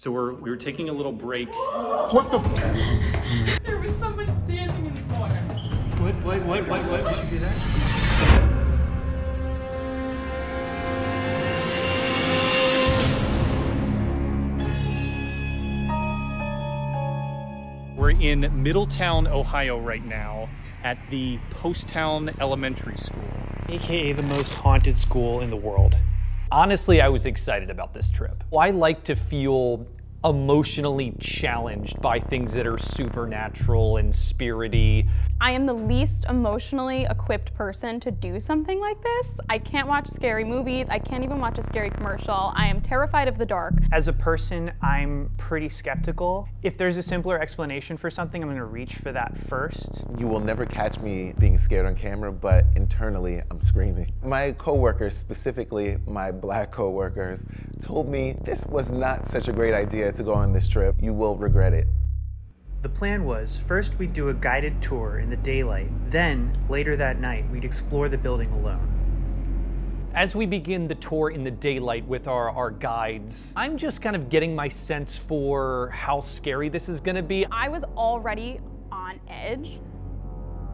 So we're, we were taking a little break. What the f- There was someone standing in the corner. What, what, what, what, what, did you do that? We're in Middletown, Ohio right now at the Poasttown Elementary School. AKA the most haunted school in the world. Honestly, I was excited about this trip. I like to feel emotionally challenged by things that are supernatural and spirity. I am the least emotionally equipped person to do something like this. I can't watch scary movies. I can't even watch a scary commercial. I am terrified of the dark. As a person, I'm pretty skeptical. If there's a simpler explanation for something, I'm gonna reach for that first. You will never catch me being scared on camera, but internally I'm screaming. My coworkers, specifically my black coworkers, told me this was not such a great idea to go on this trip. You will regret it. The plan was first we'd do a guided tour in the daylight, then later that night we'd explore the building alone. As we begin the tour in the daylight with our, our guides, I'm just kind of getting my sense for how scary this is gonna be. I was already on edge.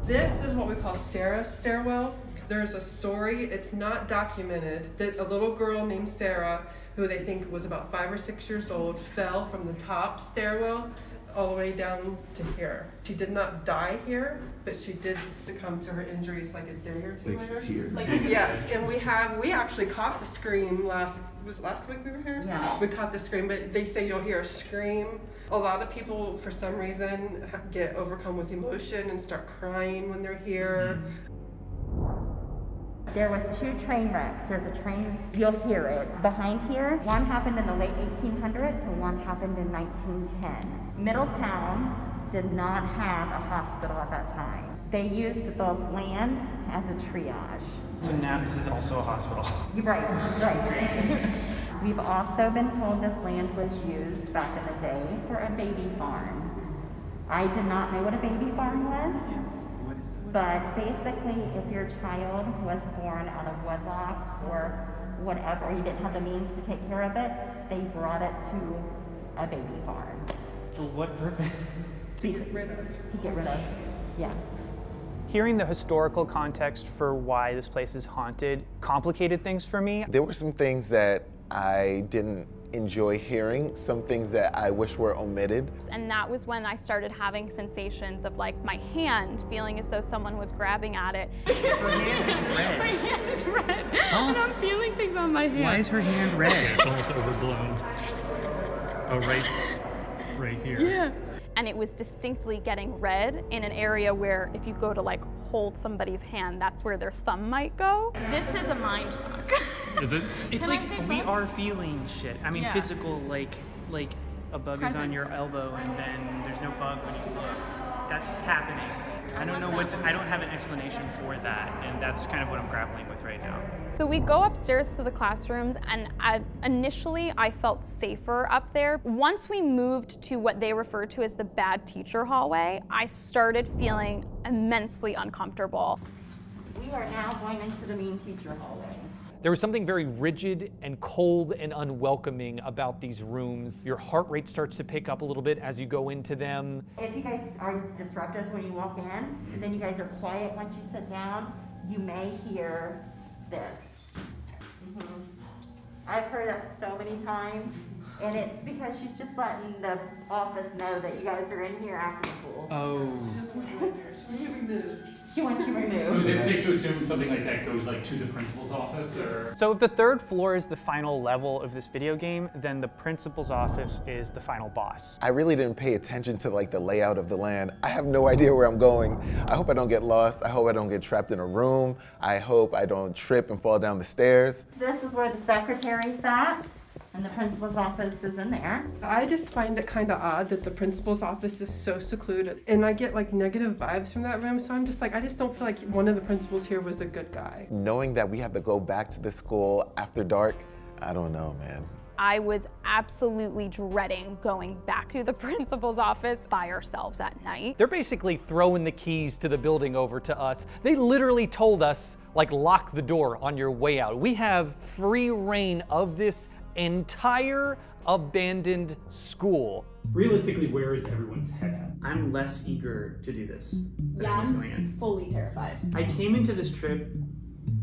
This is what we call Sarah's stairwell. There's a story, it's not documented, that a little girl named Sarah, who they think was about five or six years old, fell from the top stairwell all the way down to here. She did not die here, but she did succumb to her injuries like a day or two later. here. Like yes, and we have we actually caught the scream last was it last week we were here. Yeah. We caught the scream, but they say you'll hear a scream. A lot of people, for some reason, get overcome with emotion and start crying when they're here. Mm-hmm. There was two train wrecks. There's a train, you'll hear it. Behind here, one happened in the late 1800s and one happened in 1910. Middletown did not have a hospital at that time. They used the land as a triage. So now this is also a hospital. Right, right. We've also been told this land was used back in the day for a baby farm. I did not know what a baby farm was. What is that? But basically, if your child was born out of wedlock or whatever, you didn't have the means to take care of it, they brought it to a baby farm For what purpose? to get rid of. To get rid of, yeah. Hearing the historical context for why this place is haunted complicated things for me. There were some things that I didn't enjoy hearing, some things that I wish were omitted. And that was when I started having sensations of like my hand feeling as though someone was grabbing at it. Her hand is red. my hand is red. And I'm feeling things on my hand. Why is her hand red? It's almost overblown. Oh, right, right here. Yeah. And it was distinctly getting red in an area where if you go to like hold somebody's hand, that's where their thumb might go. This is a mind fuck. Is it? It's Can like we fun? are feeling shit. I mean, Yeah. physical, like like a bug is on your elbow and then there's no bug when you look. That's happening. I don't know what to, I don't have an explanation for that, and that's kind of what I'm grappling with right now. So we go upstairs to the classrooms, and I, initially I felt safer up there. Once we moved to what they refer to as the bad teacher hallway, I started feeling immensely uncomfortable. We are now going into the mean teacher hallway. There was something very rigid and cold and unwelcoming about these rooms. Your heart rate starts to pick up a little bit as you go into them. If you guys are disruptive when you walk in, and then you guys are quiet once you sit down, you may hear this. Mhm. I've heard that so many times, and it's because she's just letting the office know that you guys are in here after school. Oh. She wants you So is it safe to assume something like that goes like to the principal's office or? So if the third floor is the final level of this video game, then the principal's office is the final boss. I really didn't pay attention to like the layout of the land. I have no idea where I'm going. I hope I don't get lost. I hope I don't get trapped in a room. I hope I don't trip and fall down the stairs. This is where the secretary sat, and the principal's office is in there. I just find it kind of odd that the principal's office is so secluded, and I get like negative vibes from that room. So I'm just like, I just don't feel like one of the principals here was a good guy. Knowing that we have to go back to the school after dark, I don't know, man. I was absolutely dreading going back to the principal's office by ourselves at night. They're basically throwing the keys to the building over to us. They literally told us, like, lock the door on your way out. We have free reign of this entire abandoned school. Realistically, where is everyone's head at? I'm less eager to do this. than Yeah, I was going in. I'm fully terrified. I came into this trip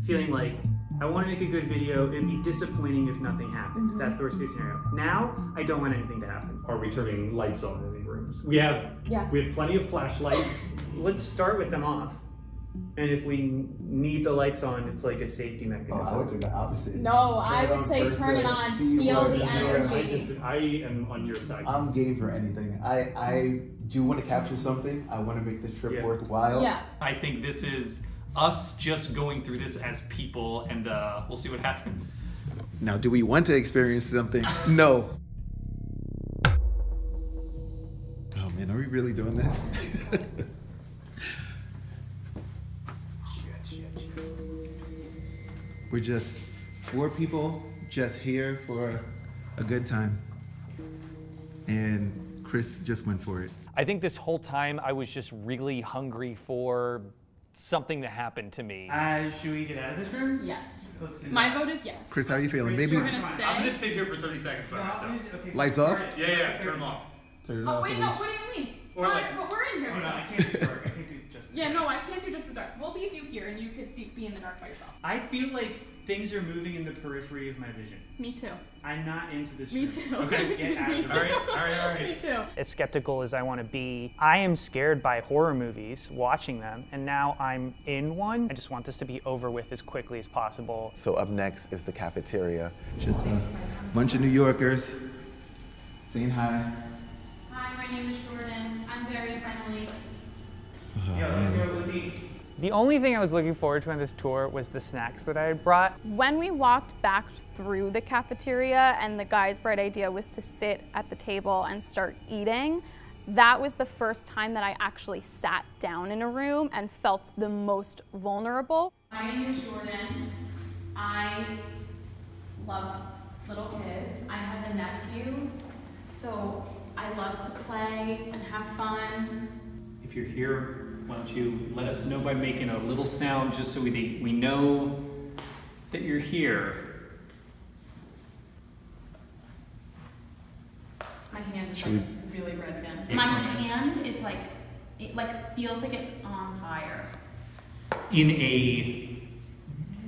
feeling like I want to make a good video. It'd be disappointing if nothing happened. Mm-hmm. That's the worst case scenario. Now I don't want anything to happen. Are we turning lights on in any rooms? We have Yes. we have plenty of flashlights. Let's start with them off. And if we need the lights on, it's like a safety Oh, mechanism. I would say the opposite. No, I would say turn it on, feel the you're energy. I just I am on your side. I'm game for anything. I I do want to capture something. I want to make this trip Yeah. worthwhile. Yeah. I think this is us just going through this as people, and uh, we'll see what happens. Now, do we want to experience something? No. Oh man, are we really doing this? We're just four people just here for a good time. And Chris just went for it. I think this whole time I was just really hungry for something to happen to me. Uh, should we get out of this room? Yes. My that. vote is yes. Chris, how are you feeling? Chris, Maybe We're gonna stay. I'm gonna sit here for 30 seconds by myself. Okay, lights off? Yeah, yeah, turn them off. Turn it Oh off, wait, no. What do you mean? Or We're- like- but we're in here Oh no, Yeah, no, I can't do just the dark. We'll leave you here, and you could be in the dark by yourself. I feel like things are moving in the periphery of my vision. Me too. I'm not into this. Me room. too. Okay, get out Me of the too. room. All right, all right. Me too. As skeptical as I want to be, I am scared by horror movies, watching them, and now I'm in one. I just want this to be over with as quickly as possible. So up next is the cafeteria. Just a bunch of New Yorkers saying hi. Hi, my name is Jordan. I'm very friendly. Yeah, oh, let's go, let's eat. The only thing I was looking forward to on this tour was the snacks that I had brought. When we walked back through the cafeteria and the guy's bright idea was to sit at the table and start eating, that was the first time that I actually sat down in a room and felt the most vulnerable. My name is Jordan. I love little kids. I have a nephew, so I love to play and have fun. If you're here, why don't you let us know by making a little sound just so we, we know that you're here. My hand is Should like really red again. My hand is like, it like feels like it's on fire. In a,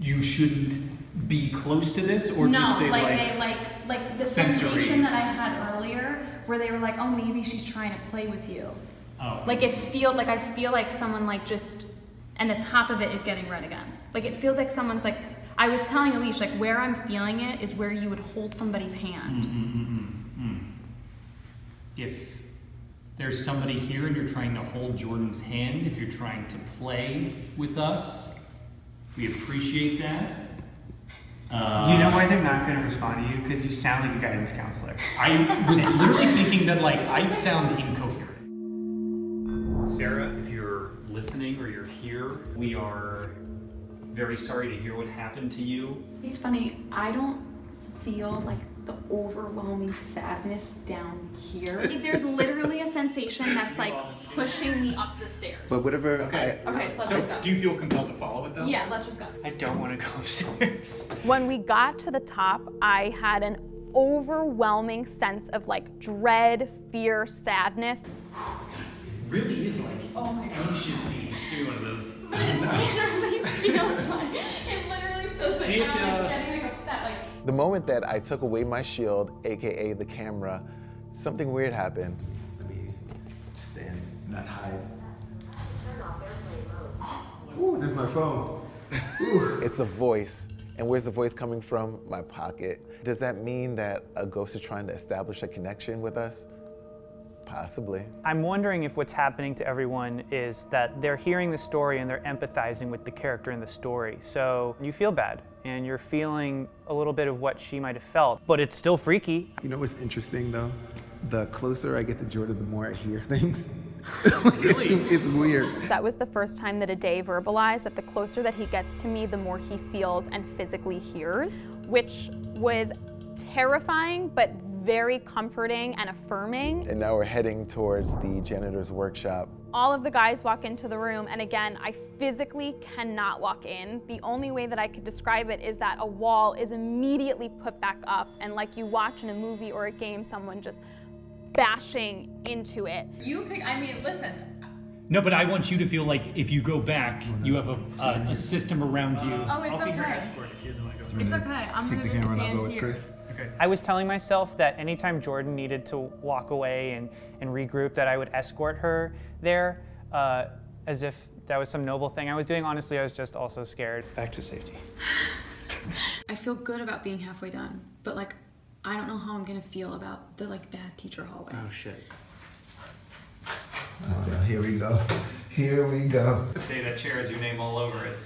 you shouldn't be close to this, or no, just a like, like, a, like like the sensory. sensation that I had earlier, where they were like, oh, maybe she's trying to play with you. Oh, Like it feel like I feel like someone like just, and the top of it is getting red again. Like it feels like someone's like. I was telling Alicia like where I'm feeling it is where you would hold somebody's hand. Mm-hmm. if there's somebody here and you're trying to hold Jordan's hand, if you're trying to play with us, we appreciate that. Uh, You know why they're not going to respond to you? Because you sound like a guidance counselor. I was literally thinking that like I sound incoherent. Sarah, if you're listening or you're here, we are very sorry to hear what happened to you. It's funny, I don't feel like the overwhelming sadness down here. There's literally a sensation that's like pushing me up the stairs. But whatever Okay. I, Okay, so let's So, just go. do you feel compelled to follow it though? Yeah, let's just go. I don't want to go upstairs. When we got to the top, I had an overwhelming sense of like dread, fear, sadness. It really is like Oh my god. anxious. Give me one of those. It literally feels like it literally feels like See I'm uh, like getting like upset. Like the moment that I took away my shield, aka the camera, something weird happened. Let me stand, not hide. Ooh, there's my phone. Ooh. It's a voice. And where's the voice coming from? My pocket. Does that mean that a ghost is trying to establish a connection with us? Possibly. I'm wondering if what's happening to everyone is that they're hearing the story and they're empathizing with the character in the story. So you feel bad and you're feeling a little bit of what she might have felt, but it's still freaky. You know what's interesting though? The closer I get to Jordan, the more I hear things. like, it's, it's weird. that was the first time that a day verbalized that the closer that he gets to me, the more he feels and physically hears, which was terrifying but very comforting and affirming. And now we're heading towards the janitor's workshop. All of the guys walk into the room, and again, I physically cannot walk in. The only way that I could describe it is that a wall is immediately put back up, and like you watch in a movie or a game, someone just bashing into it. You could, I mean, listen, No, but I want you to feel like if you go back, you have a, a, a system around you. oh, it's okay. It's okay. I'm Kick gonna the just camera and I'll stand go with here. Chris. I was telling myself that anytime Jordan needed to walk away and, and regroup, that I would escort her there, uh, as if that was some noble thing I was doing. Honestly, I was just also scared. Back to safety. I feel good about being halfway done, but like, I don't know how I'm gonna feel about the like bad teacher hallway. Oh shit. Oh no, here we go. Here we go. Say that chair has your name all over it.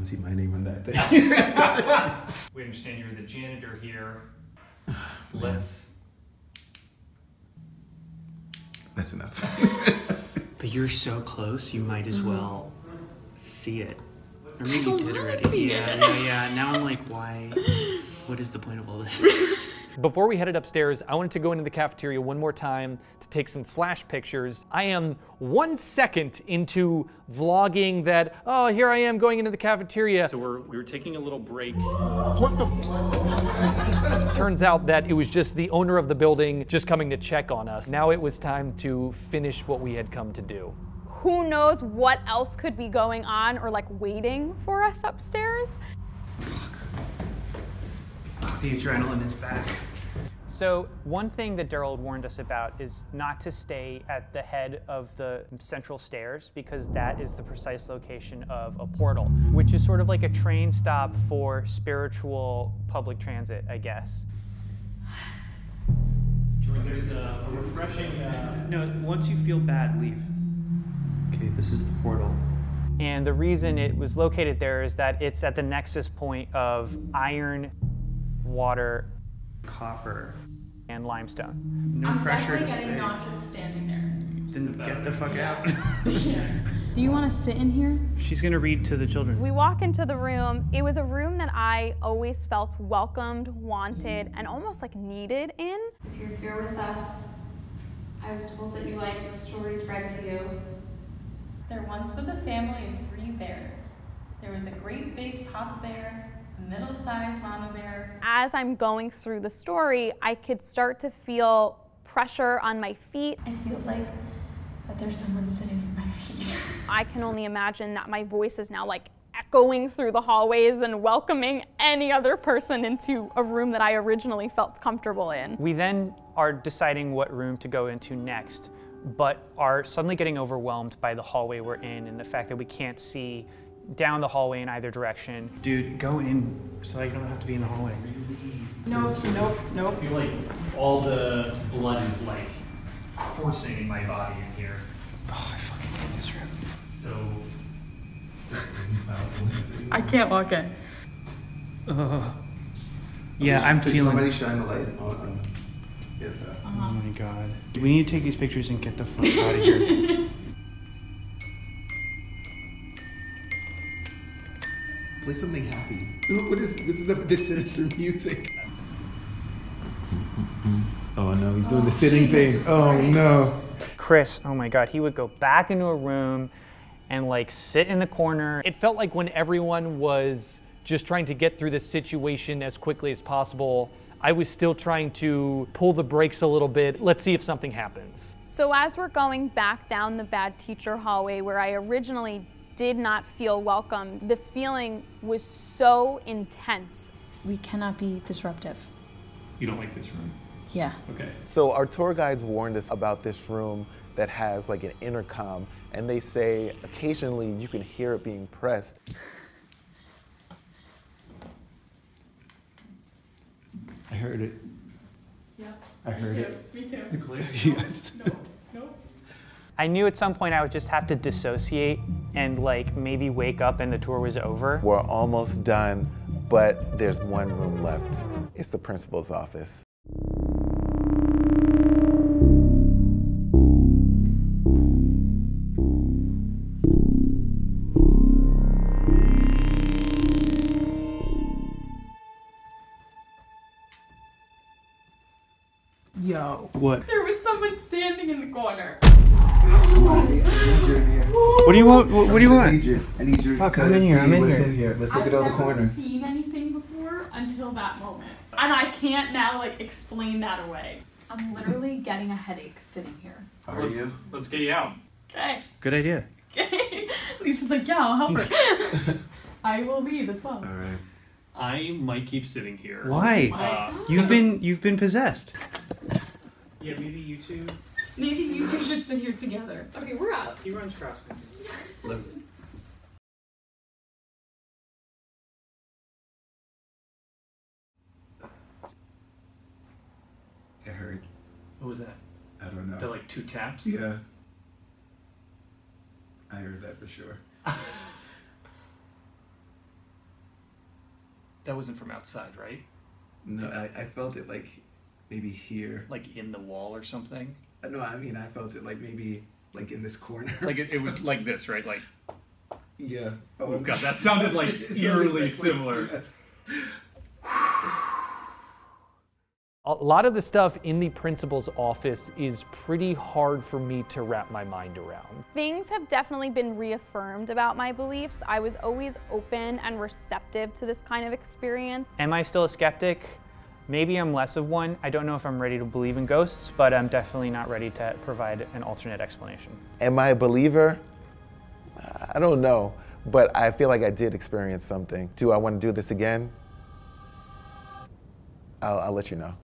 I, I don't see my name on that thing. We understand you're the janitor here. Let's. That's enough. But you're so close, you might as mm-hmm. well see it. Or maybe you don't did wanna already. see yeah, it. yeah, yeah. Now I'm like, why? What is the point of all this? Before we headed upstairs, I wanted to go into the cafeteria one more time to take some flash pictures. I am one second into vlogging that, oh, here I am going into the cafeteria. So we're, we were taking a little break. What the f- Turns out that it was just the owner of the building just coming to check on us. Now it was time to finish what we had come to do. Who knows what else could be going on or like waiting for us upstairs? the adrenaline is back. So one thing that Daryl warned us about is not to stay at the head of the central stairs because that is the precise location of a portal, which is sort of like a train stop for spiritual public transit, I guess. Jordan, There's a, a refreshing. Uh, No, once you feel bad, leave. Okay, this is the portal. And the reason it was located there is that it's at the nexus point of iron, water, Copper. and limestone. No I'm pressure definitely to getting stay. nauseous standing there. Then get the fuck out. Do you want to sit in here? She's gonna read to the children. We walk into the room. It was a room that I always felt welcomed, wanted, and almost like needed in. If you're here with us, I was told that you like your stories read to you. There once was a family of three bears. There was a great big papa bear, a middle sized mama bear, As I'm going through the story, I could start to feel pressure on my feet. It feels like that there's someone sitting at my feet. I can only imagine that my voice is now like echoing through the hallways and welcoming any other person into a room that I originally felt comfortable in. We then are deciding what room to go into next, but are suddenly getting overwhelmed by the hallway we're in and the fact that we can't see down the hallway in either direction. Dude, go in so I don't have to be in the hallway. Nope, nope, nope. I feel like all the blood is like coursing in my body in here. Oh, I fucking hate this room. So I can't walk in. Ugh. Yeah, I'm Could feeling. somebody shine the light on, on yeah, that. Uh-huh. Oh my god. We need to take these pictures and get the fuck out of here. Play something happy. What is this? Is this sinister music? Oh no, he's doing the oh, sitting thing. Oh no. Chris, oh my God, he would go back into a room and like sit in the corner. It felt like when everyone was just trying to get through the situation as quickly as possible, I was still trying to pull the brakes a little bit. Let's see if something happens. So as we're going back down the bad teacher hallway where I originally did not feel welcomed, the feeling was so intense. We cannot be disruptive. you don't like this room. Yeah. Okay. So our tour guides warned us about this room that has like an intercom, and they say occasionally you can hear it being pressed. I heard it. Yeah. I heard it. Me too. Yes. No. no. I knew at some point I would just have to dissociate and like maybe wake up and the tour was over. We're almost done, but there's one room left. It's the principal's office. Yo. What? There was someone standing in the corner. What do you want? What, what do you want? I need you. I need you Fuck, I'm in here, I'm in here. in here. Let's look I've at all the never corners. seen anything before until that moment. And I can't now like explain that away. I'm literally getting a headache sitting here. How Are let's, you? Let's get you out. Okay. Good idea. Okay. Alicia's like, yeah, I'll help her. I will leave as well. All right. I might keep sitting here. Why? Uh, You've been you've been possessed. yeah, maybe you two. Maybe you two should sit here together. Okay, we're out. He runs cross country. Look. I heard. What was that? I don't know. They're like two taps. Yeah. I heard that for sure. That wasn't from outside, right? No, I, I felt it like maybe here. Like in the wall or something. Uh, No, I mean I felt it like maybe like in this corner. Like it, it was like this, right? Like yeah. Oh, God, that sounded like eerily exactly- similar. yes. A lot of the stuff in the principal's office is pretty hard for me to wrap my mind around. Things have definitely been reaffirmed about my beliefs. I was always open and receptive to this kind of experience. Am I still a skeptic? Maybe I'm less of one. I don't know if I'm ready to believe in ghosts, but I'm definitely not ready to provide an alternate explanation. Am I a believer? I don't know, but I feel like I did experience something. Do I want to do this again? I'll, I'll let you know.